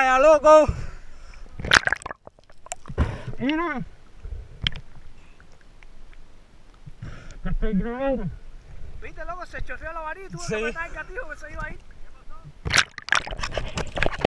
vaya, loco. Mira. Te estoy grabando. Viste, loco, se chorreó la varita y Sí. que apretar el gatillo que se iba a ir.